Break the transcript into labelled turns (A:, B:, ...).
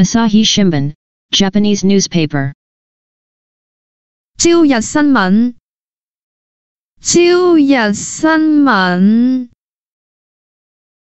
A: Asahi Shimbun, Japanese newspaper.
B: 朝日新聞，朝日新聞。